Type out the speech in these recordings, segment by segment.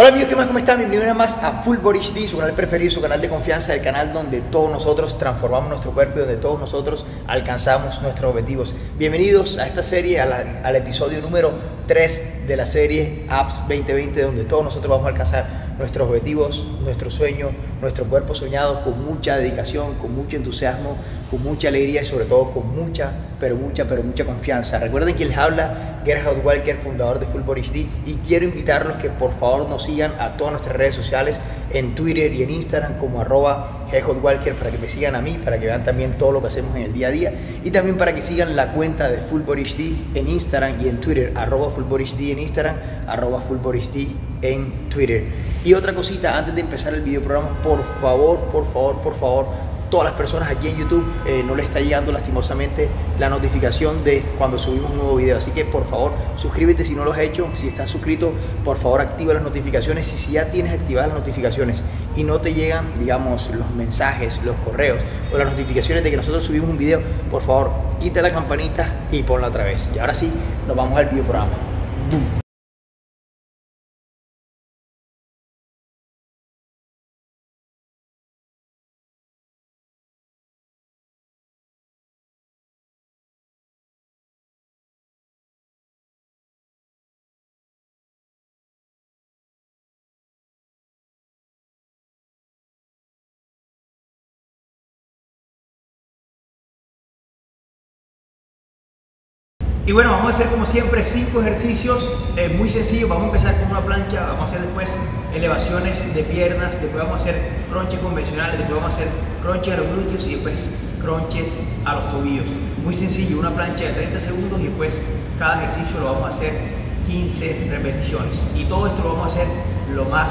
Hola amigos, ¿qué más? ¿Cómo están? Bienvenidos más a Full Body HD, su canal preferido, su canal de confianza, el canal donde todos nosotros transformamos nuestro cuerpo y donde todos nosotros alcanzamos nuestros objetivos. Bienvenidos a esta serie, al episodio número 3 de la serie Apps 2020, donde todos nosotros vamos a alcanzar nuestros objetivos, nuestro sueño, nuestro cuerpo soñado con mucha dedicación, con mucho entusiasmo, con mucha alegría y sobre todo con mucha, pero mucha, pero mucha confianza. Recuerden que les habla Gerhard Walker, fundador de Full HD, y quiero invitarlos que por favor nos sigan a todas nuestras redes sociales, en Twitter y en Instagram como arroba Walker para que me sigan a mí, para que vean también todo lo que hacemos en el día a día y también para que sigan la cuenta de Full Body HD en Instagram y en Twitter, arroba en Instagram, arroba en Twitter. Y otra cosita, antes de empezar el video programa, por favor, por favor, por favor, todas las personas aquí en YouTube eh, no le está llegando lastimosamente la notificación de cuando subimos un nuevo video. Así que por favor suscríbete si no lo has hecho. Si estás suscrito, por favor activa las notificaciones. Y si ya tienes activadas las notificaciones y no te llegan, digamos, los mensajes, los correos o las notificaciones de que nosotros subimos un video, por favor quita la campanita y ponla otra vez. Y ahora sí, nos vamos al video programa. Y bueno, vamos a hacer como siempre cinco ejercicios eh, muy sencillos. Vamos a empezar con una plancha, vamos a hacer después elevaciones de piernas, después vamos a hacer crunches convencionales, después vamos a hacer crunches a los glúteos y después crunches a los tobillos. Muy sencillo, una plancha de 30 segundos y después cada ejercicio lo vamos a hacer 15 repeticiones. Y todo esto lo vamos a hacer lo más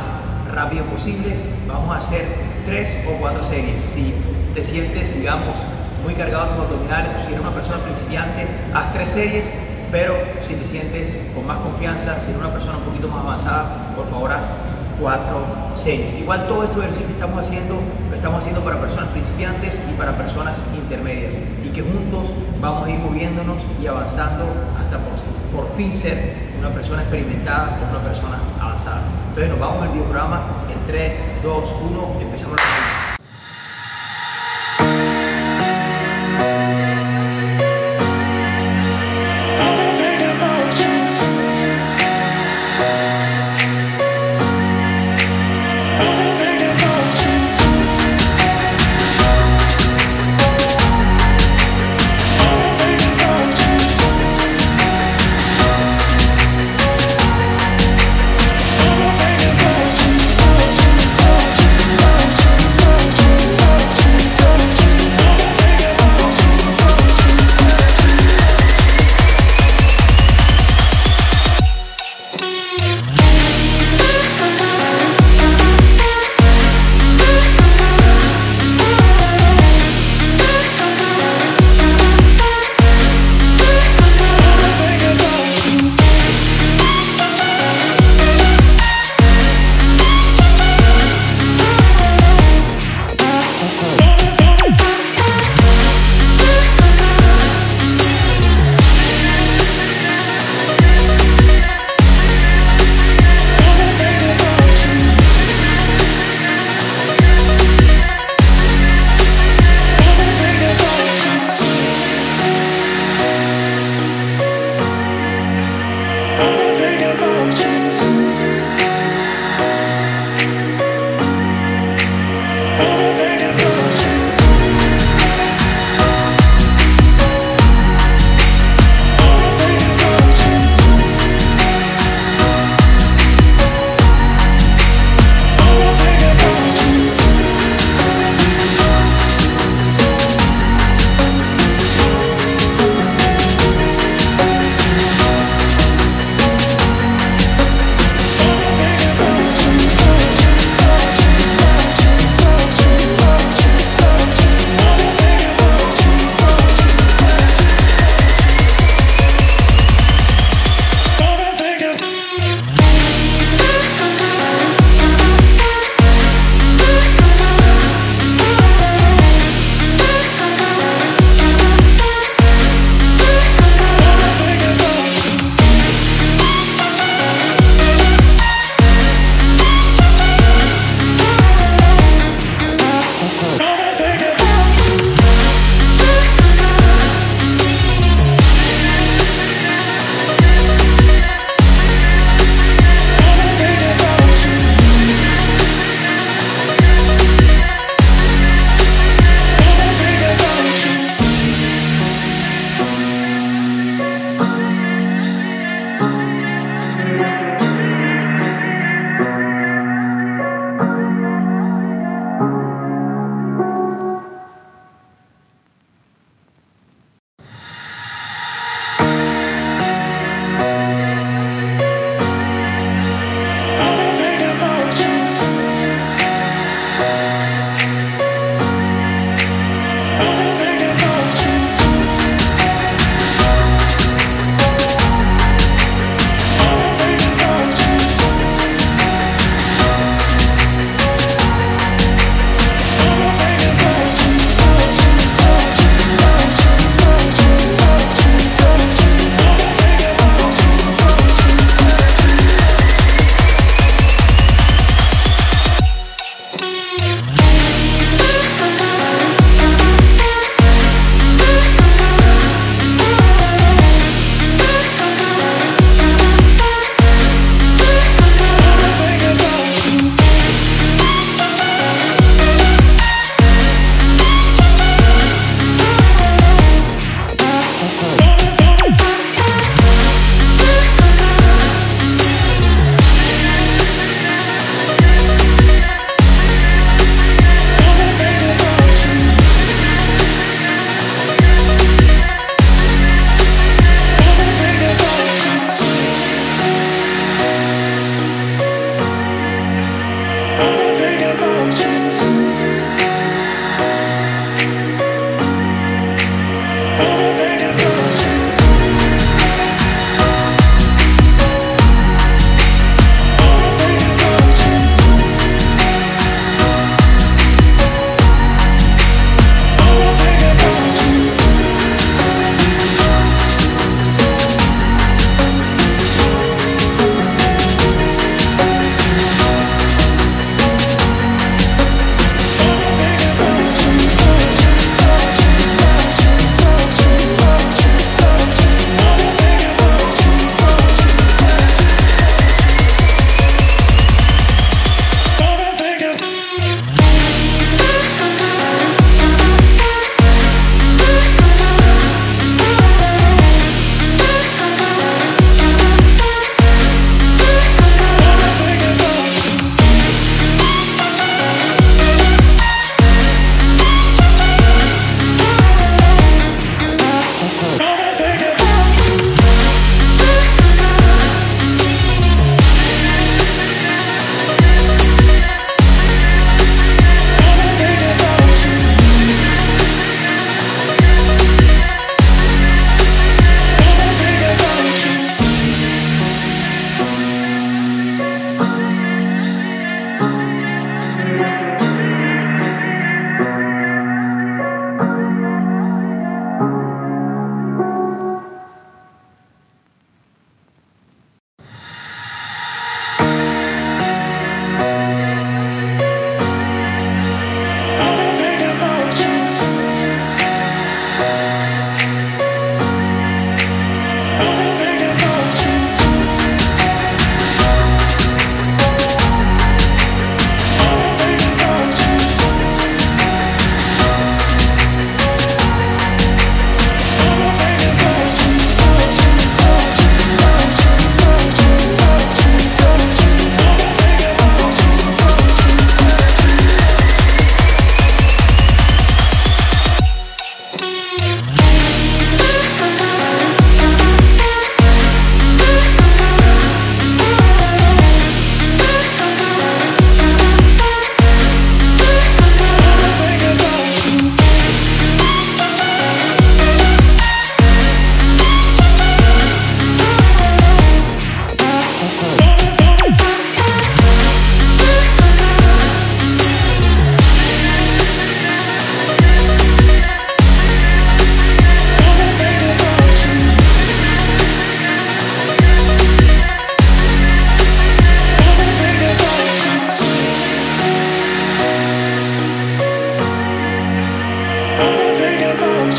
rápido posible. Vamos a hacer 3 o 4 series. Si te sientes, digamos, muy cargado tus abdominales, si eres una persona principiante, haz tres series, pero si te sientes con más confianza, si eres una persona un poquito más avanzada, por favor haz cuatro series. Igual todo esto ejercicio que estamos haciendo, lo estamos haciendo para personas principiantes y para personas intermedias y que juntos vamos a ir moviéndonos y avanzando hasta por, fin ser una persona experimentada o una persona avanzada. Entonces nos vamos al videoprograma en 3, 2, 1, empezamos la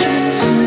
Thank you.